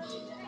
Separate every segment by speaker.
Speaker 1: Gracias.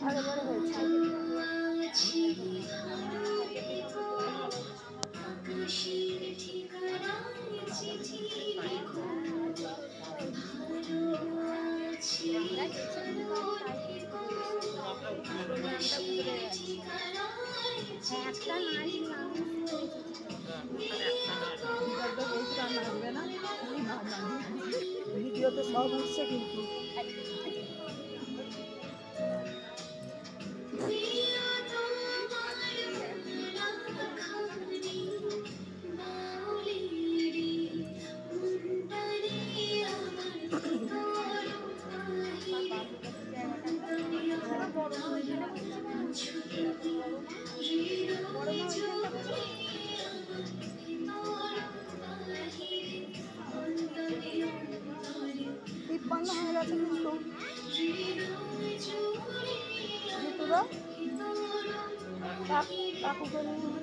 Speaker 1: ভালো বড় হয়েছে।
Speaker 2: একটা নারী
Speaker 1: pessoal. I'm ganun.